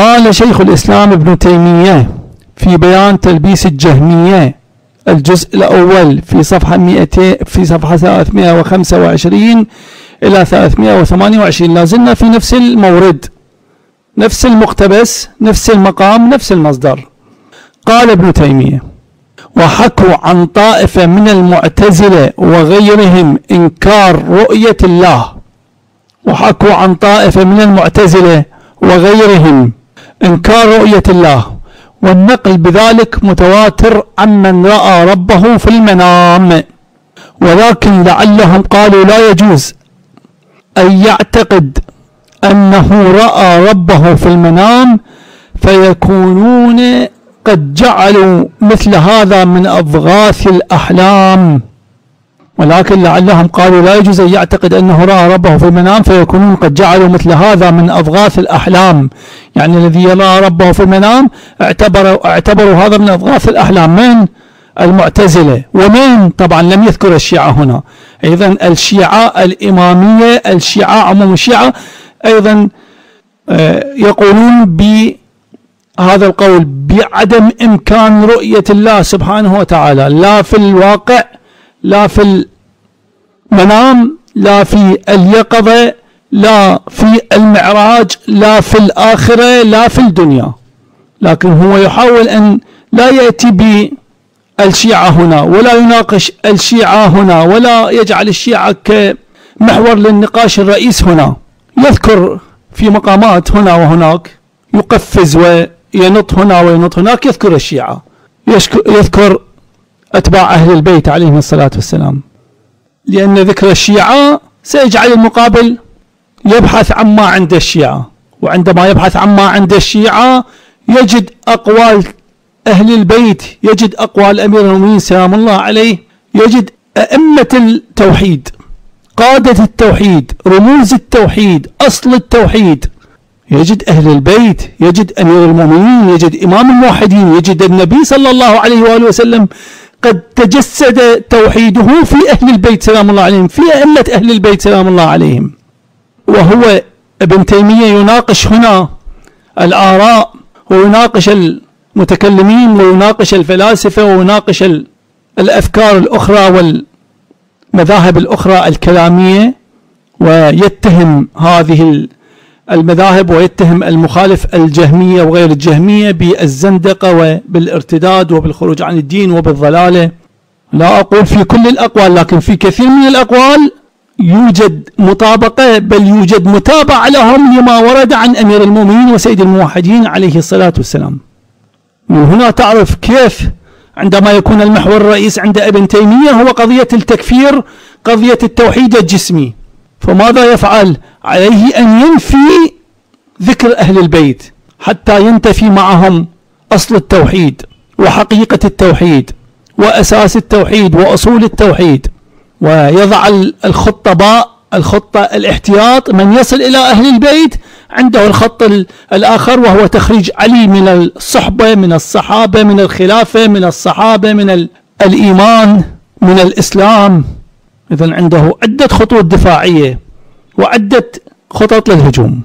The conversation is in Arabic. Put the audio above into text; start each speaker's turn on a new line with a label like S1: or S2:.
S1: قال شيخ الإسلام ابن تيمية في بيان تلبيس الجهمية الجزء الأول في صفحة 200 في صفحة 325 إلى 328 لازلنا في نفس المورد نفس المقتبس نفس المقام نفس المصدر. قال ابن تيمية وحكوا عن طائفة من المعتزلة وغيرهم إنكار رؤية الله. وحكوا عن طائفة من المعتزلة وغيرهم إنكار رؤية الله والنقل بذلك متواتر عمن رأى ربه في المنام. ولكن لعلهم قالوا لا يجوز أن يعتقد أنه رأى ربه في المنام فيكونون قد جعلوا مثل هذا من أضغاث الأحلام. ولكن لعلهم قالوا لا يجوز أن يعتقد أنه رأى ربه في المنام فيكونون قد جعلوا مثل هذا من أضغاث الأحلام. يعني الذي يرى ربه في المنام اعتبروا, اعتبروا هذا من أضغاث الأحلام. من؟ المعتزلة. ومن؟ طبعا لم يذكر الشيعة هنا. أيضا الشيعة الإمامية الشيعة عموم الشيعة أيضا آه، يقولون بهذا القول بعدم إمكان رؤية الله سبحانه وتعالى. لا في الواقع لا في المنام لا في اليقظة لا في المعراج لا في الآخرة لا في الدنيا. لكن هو يحاول أن لا يأتي بالشيعة هنا ولا يناقش الشيعة هنا ولا يجعل الشيعة كمحور للنقاش الرئيس هنا. يذكر في مقامات هنا وهناك يقفز وينط هنا وينط هناك يذكر الشيعة. يذكر أتباع أهل البيت عليهم الصلاة والسلام. لأن ذكر الشيعة سيجعل المقابل يبحث عما عند الشيعة. وعندما يبحث عما عند الشيعة يجد أقوال أهل البيت يجد أقوال أمير المؤمنين سلام الله عليه يجد أئمة التوحيد قادة التوحيد رموز التوحيد أصل التوحيد. يجد أهل البيت يجد أمير المؤمنين يجد إمام الموحدين يجد النبي صلى الله عليه وآله وسلم. قد تجسد توحيده في أهل البيت سلام الله عليهم في أئمة أهل البيت سلام الله عليهم. وهو ابن تيمية يناقش هنا الآراء ويناقش المتكلمين ويناقش الفلاسفة ويناقش الأفكار الأخرى والمذاهب الأخرى الكلامية ويتهم هذه المذاهب ويتهم المخالف الجهمية وغير الجهمية بالزندقة وبالارتداد وبالخروج عن الدين وبالضلالة. لا أقول في كل الأقوال لكن في كثير من الأقوال يوجد مطابقة بل يوجد متابعة لهم لما ورد عن أمير المؤمنين وسيد الموحدين عليه الصلاة والسلام. من هنا تعرف كيف عندما يكون المحور الرئيس عند ابن تيمية هو قضية التكفير قضية التوحيد الجسمي. فماذا يفعل؟ عليه أن ينفي ذكر أهل البيت حتى ينتفي معهم أصل التوحيد وحقيقة التوحيد وأساس التوحيد وأصول التوحيد. ويضع الخطة باء الخطة الاحتياط من يصل إلى أهل البيت عنده الخط الآخر وهو تخريج علي من الصحبة من الصحابة من الخلافة من الصحابة من الإيمان من الإسلام. إذا عنده عدة خطوط دفاعية وعدة خطط للهجوم.